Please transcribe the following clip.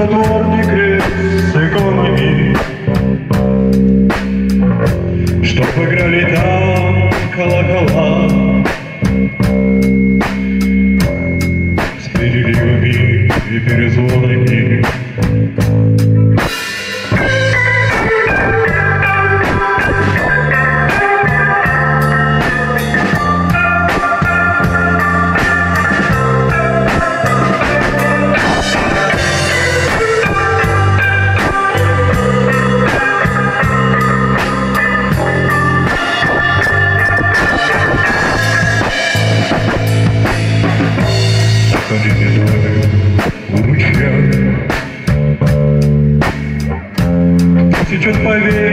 Чудотворный крест с иконами. Чтоб играли там колокола. С переливами и перезвонами чуть-чуть повеяло.